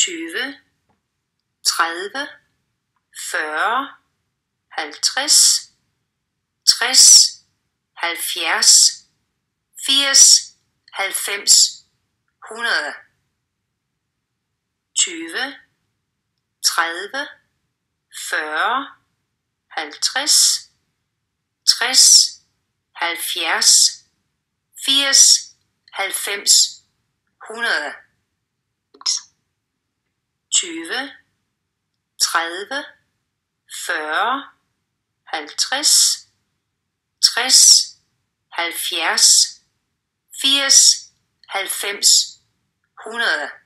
20, 30, 40, 50, 60, 70, 80, 90, 100. 20, 30, 40, 50, 60, 70, 80, 90, 100. 20, 30, 40, 50, 60, 70, 80, 90, 100.